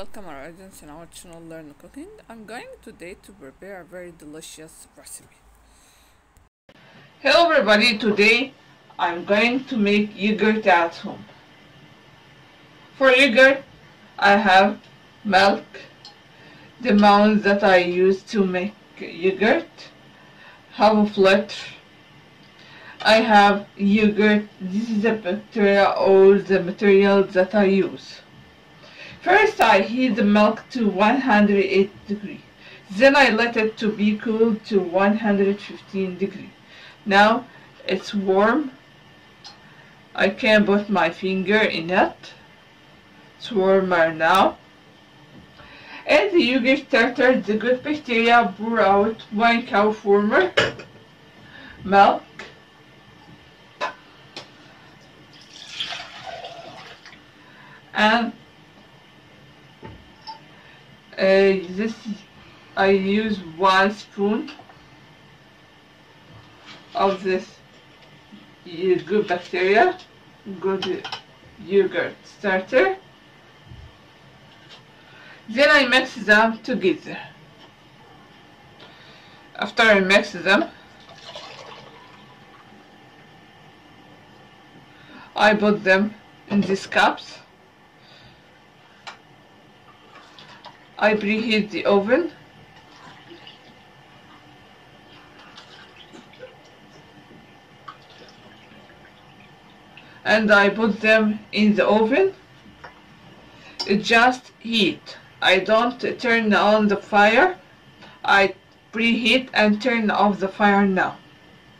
in our channel Learn Cooking. I'm going today to prepare a very delicious recipe. Hello everybody, today I'm going to make yogurt at home. For yogurt, I have milk, the amount that I use to make yogurt, half a liter. I have yogurt, this is the bacteria or the material that I use. First I heat the milk to 108 degree. Then I let it to be cooled to 115 degree. Now it's warm. I can put my finger in it. It's warmer now. Add the yogurt starter, the good bacteria pour out one cup warmer milk. And uh, this I use one spoon of this good bacteria good yogurt starter. Then I mix them together. After I mix them I put them in these cups I preheat the oven. And I put them in the oven. Just heat. I don't turn on the fire. I preheat and turn off the fire now.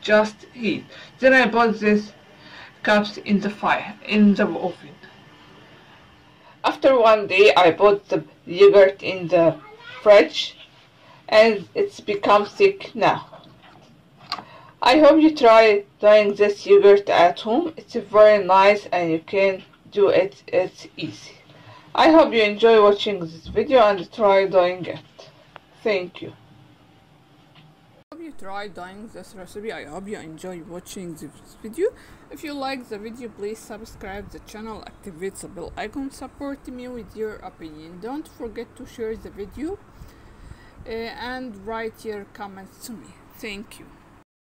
Just heat. Then I put these cups in the fire in the oven after one day I put the yogurt in the fridge and it's become thick now. I hope you try doing this yogurt at home. It's very nice and you can do it. It's easy. I hope you enjoy watching this video and try doing it. Thank you. you try doing this recipe. I hope you enjoy watching this video. If you like the video, please subscribe the channel, activate the bell icon, support me with your opinion. Don't forget to share the video uh, and write your comments to me. Thank you.